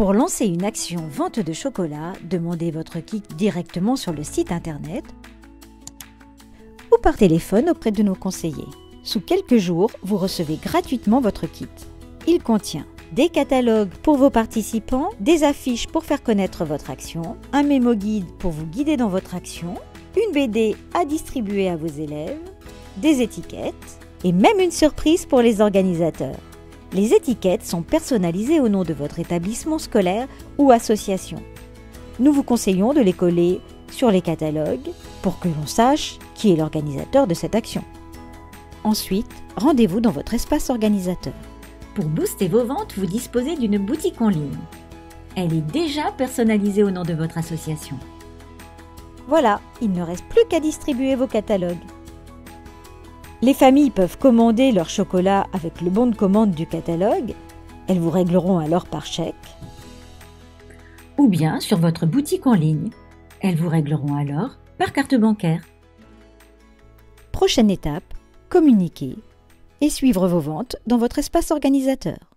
Pour lancer une action vente de chocolat, demandez votre kit directement sur le site internet ou par téléphone auprès de nos conseillers. Sous quelques jours, vous recevez gratuitement votre kit. Il contient des catalogues pour vos participants, des affiches pour faire connaître votre action, un mémo guide pour vous guider dans votre action, une BD à distribuer à vos élèves, des étiquettes et même une surprise pour les organisateurs. Les étiquettes sont personnalisées au nom de votre établissement scolaire ou association. Nous vous conseillons de les coller sur les catalogues pour que l'on sache qui est l'organisateur de cette action. Ensuite, rendez-vous dans votre espace organisateur. Pour booster vos ventes, vous disposez d'une boutique en ligne. Elle est déjà personnalisée au nom de votre association. Voilà, il ne reste plus qu'à distribuer vos catalogues. Les familles peuvent commander leur chocolat avec le bon de commande du catalogue. Elles vous régleront alors par chèque. Ou bien sur votre boutique en ligne. Elles vous régleront alors par carte bancaire. Prochaine étape, communiquer et suivre vos ventes dans votre espace organisateur.